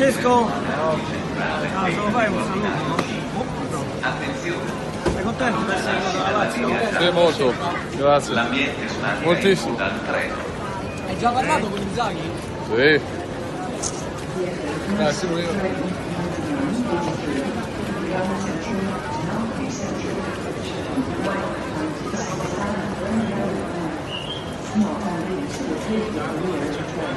Francesco, ah, lo fai un saluto. Attenzione. Sei contento di essere venuto alla Lazio? Sì, molto, grazie. Moltissimo. Hai già parlato con Inzaghi? Sì. Grazie, Luino. Thank.